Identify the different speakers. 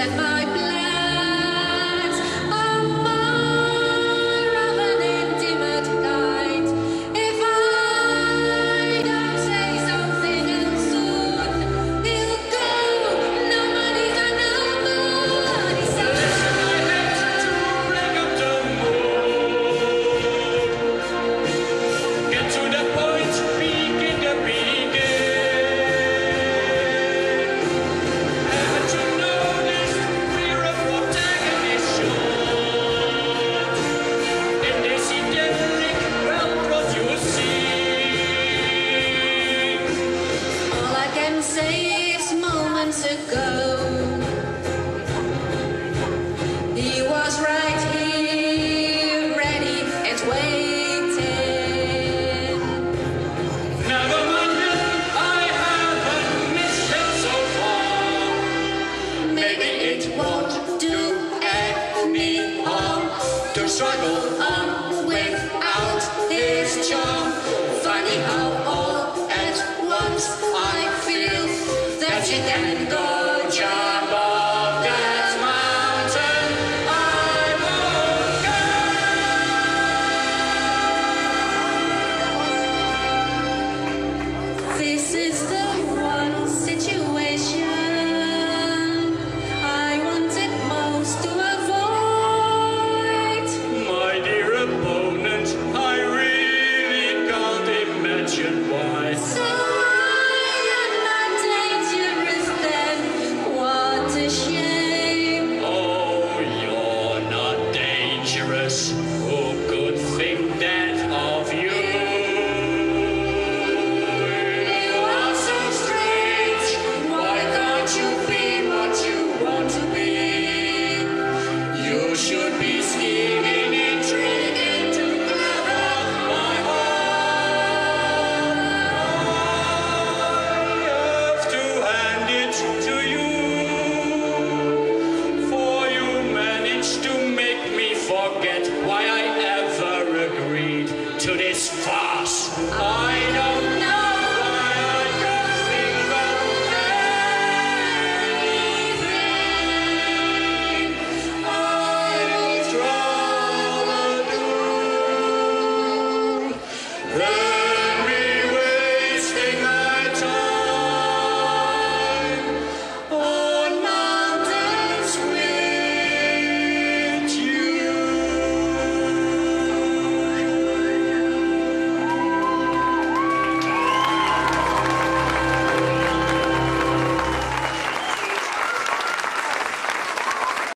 Speaker 1: that my Is moments ago, 嘿。